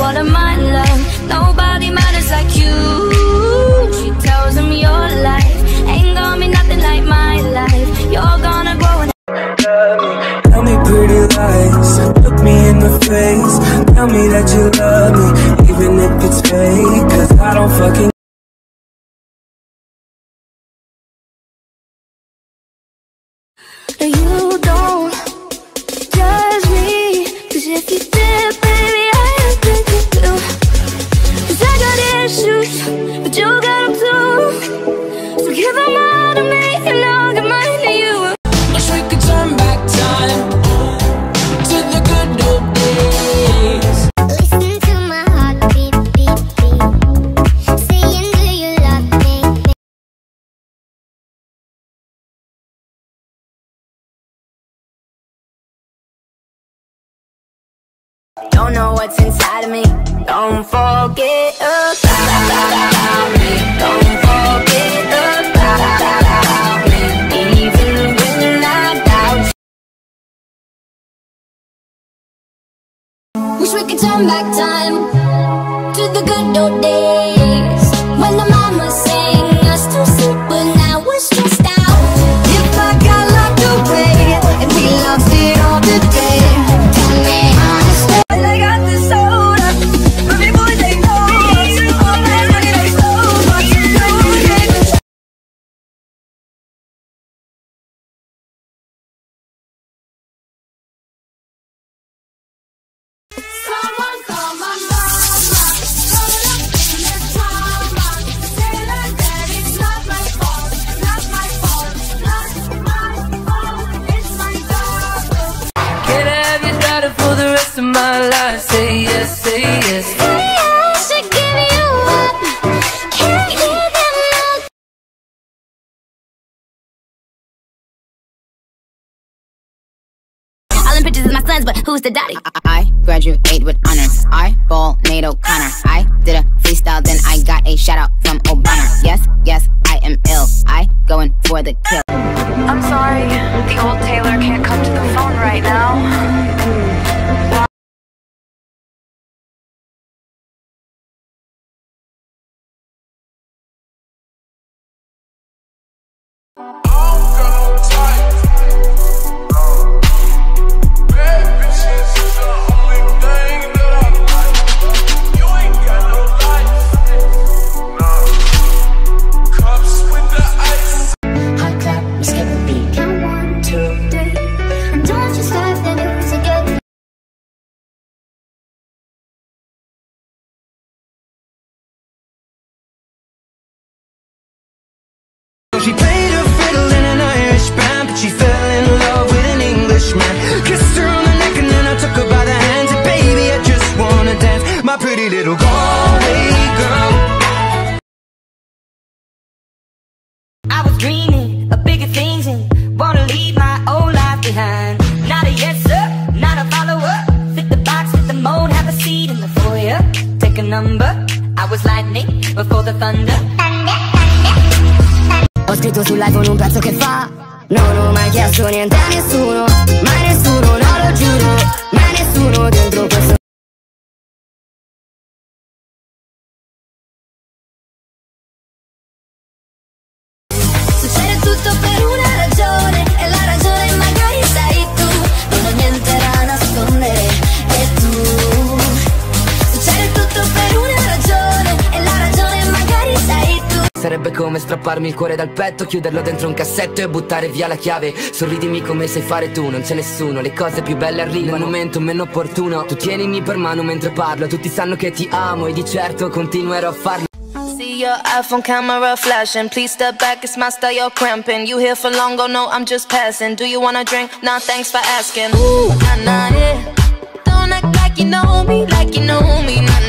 all of my love. Nobody Don't know what's inside of me. Don't forget about me. Don't forget about me. Even when I doubt Wish we could turn back time to the good old days. When the mama All them pictures is my sons, but who's the daddy? I graduate with honors. I ball Nate O'Connor. I did a freestyle, then I got a shout out from O'Connor. Yes, yes, I am ill. I going for the kill. I'm sorry, the old little Galway girl I was dreaming of bigger things and wanna leave my old life behind. Not a yes sir, not a follower. Fit the box, fit the mold, have a seat in the foyer. Take a number. I was lightning before the thunder. Ho scritto sull'iPhone un pezzo che fa. Non ho mai chiesto niente a nessuno. Mai nessuno, no lo giuro. Mai nessuno dentro questo. Sarebbe come strapparmi il cuore dal petto, chiuderlo dentro un cassetto e buttare via la chiave. Sorridimi come sai fare tu, non c'è nessuno, le cose più belle arrivano. Nel momento meno opportuno, tu tienimi per mano mentre parlo. Tutti sanno che ti amo e di certo continuerò a farlo. See your iPhone camera flashing. Please step back, it's my style, you're cramping. You here for long, oh no, I'm just passing. Do you wanna drink? Nah, thanks for asking. Ooh, nah, nah, yeah. Don't act like you know me, like you know me, nah,